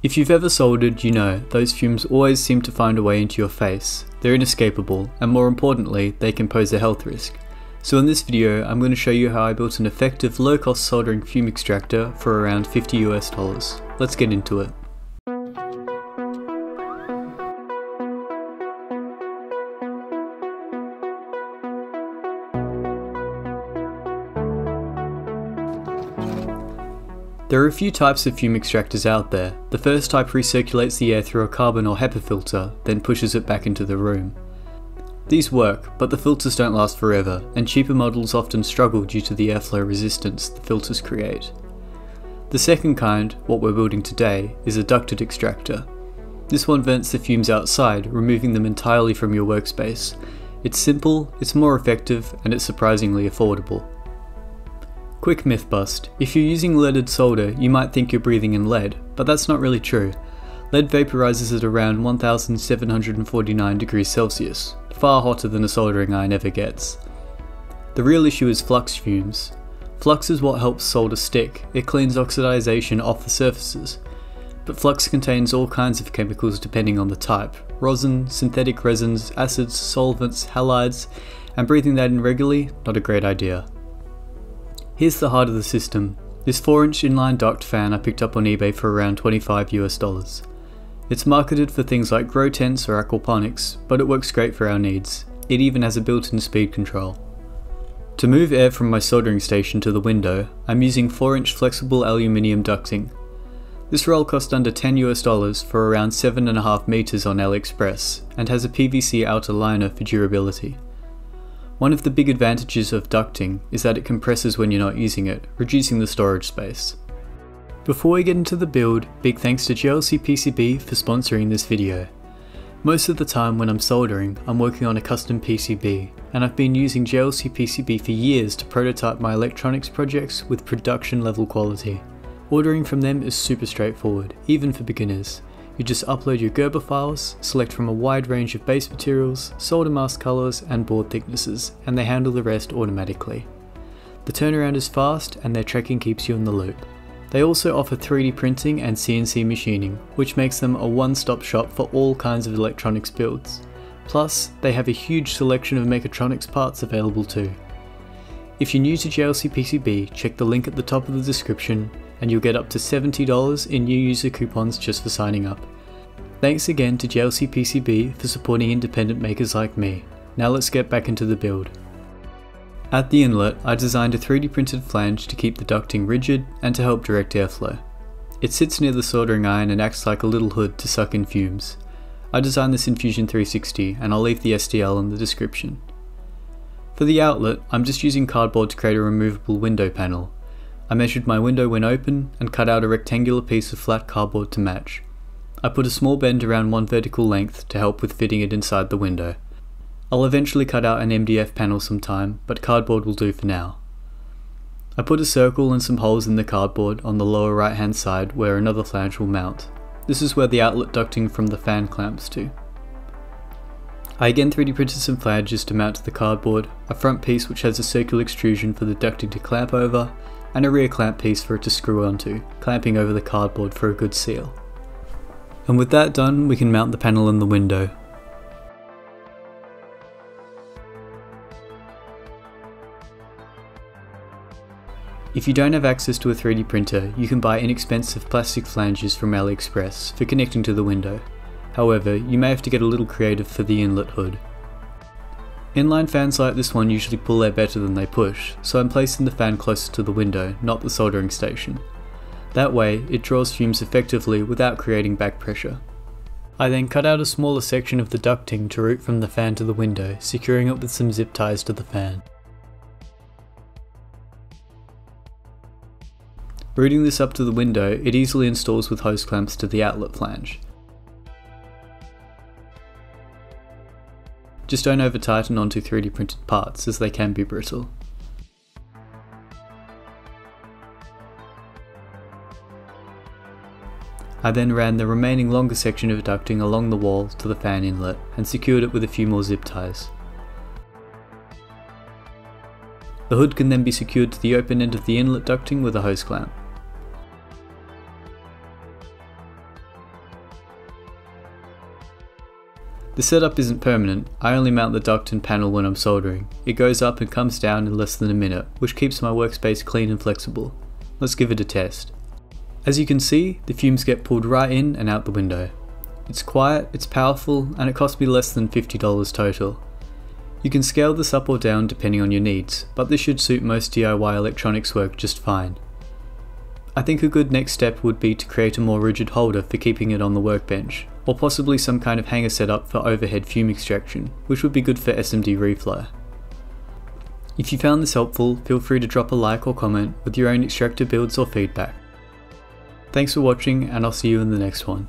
If you've ever soldered, you know those fumes always seem to find a way into your face. They're inescapable, and more importantly, they can pose a health risk. So in this video, I'm going to show you how I built an effective low-cost soldering fume extractor for around 50 US dollars. Let's get into it. There are a few types of fume extractors out there. The first type recirculates the air through a carbon or HEPA filter, then pushes it back into the room. These work, but the filters don't last forever, and cheaper models often struggle due to the airflow resistance the filters create. The second kind, what we're building today, is a ducted extractor. This one vents the fumes outside, removing them entirely from your workspace. It's simple, it's more effective, and it's surprisingly affordable. Quick myth bust. If you're using leaded solder, you might think you're breathing in lead, but that's not really true. Lead vaporizes at around 1749 degrees Celsius, far hotter than a soldering iron ever gets. The real issue is flux fumes. Flux is what helps solder stick, it cleans oxidization off the surfaces. But flux contains all kinds of chemicals depending on the type rosin, synthetic resins, acids, solvents, halides, and breathing that in regularly, not a great idea. Here's the heart of the system. This 4 inch inline duct fan I picked up on eBay for around 25 US dollars. It's marketed for things like grow tents or aquaponics, but it works great for our needs. It even has a built-in speed control. To move air from my soldering station to the window, I'm using 4 inch flexible aluminium ducting. This roll cost under 10 US dollars for around 7.5 meters on AliExpress and has a PVC outer liner for durability. One of the big advantages of ducting is that it compresses when you're not using it, reducing the storage space. Before we get into the build, big thanks to JLC PCB for sponsoring this video. Most of the time when I'm soldering, I'm working on a custom PCB, and I've been using JLC PCB for years to prototype my electronics projects with production level quality. Ordering from them is super straightforward, even for beginners. You just upload your Gerber files, select from a wide range of base materials, solder mask colors, and board thicknesses, and they handle the rest automatically. The turnaround is fast and their tracking keeps you in the loop. They also offer 3D printing and CNC machining, which makes them a one-stop shop for all kinds of electronics builds. Plus, they have a huge selection of mechatronics parts available too. If you're new to JLC PCB, check the link at the top of the description and you'll get up to $70 in new user coupons just for signing up. Thanks again to JLCPCB for supporting independent makers like me. Now let's get back into the build. At the inlet, I designed a 3D printed flange to keep the ducting rigid and to help direct airflow. It sits near the soldering iron and acts like a little hood to suck in fumes. I designed this in Fusion 360 and I'll leave the STL in the description. For the outlet, I'm just using cardboard to create a removable window panel, I measured my window when open and cut out a rectangular piece of flat cardboard to match. I put a small bend around one vertical length to help with fitting it inside the window. I'll eventually cut out an MDF panel sometime, but cardboard will do for now. I put a circle and some holes in the cardboard on the lower right hand side where another flange will mount. This is where the outlet ducting from the fan clamps to. I again 3D printed some flanges to mount to the cardboard, a front piece which has a circular extrusion for the ducting to clamp over, and a rear clamp piece for it to screw onto, clamping over the cardboard for a good seal. And with that done, we can mount the panel in the window. If you don't have access to a 3D printer, you can buy inexpensive plastic flanges from AliExpress for connecting to the window. However, you may have to get a little creative for the inlet hood. Inline fans like this one usually pull air better than they push, so I'm placing the fan closer to the window, not the soldering station. That way, it draws fumes effectively without creating back pressure. I then cut out a smaller section of the ducting to route from the fan to the window, securing it with some zip ties to the fan. Routing this up to the window, it easily installs with hose clamps to the outlet flange. Just don't over tighten onto 3D printed parts as they can be brittle. I then ran the remaining longer section of ducting along the wall to the fan inlet and secured it with a few more zip ties. The hood can then be secured to the open end of the inlet ducting with a hose clamp. The setup isn't permanent, I only mount the duct and panel when I'm soldering. It goes up and comes down in less than a minute, which keeps my workspace clean and flexible. Let's give it a test. As you can see, the fumes get pulled right in and out the window. It's quiet, it's powerful, and it cost me less than $50 total. You can scale this up or down depending on your needs, but this should suit most DIY electronics work just fine. I think a good next step would be to create a more rigid holder for keeping it on the workbench, or possibly some kind of hanger setup for overhead fume extraction, which would be good for SMD reflow. If you found this helpful, feel free to drop a like or comment with your own extractor builds or feedback. Thanks for watching and I'll see you in the next one.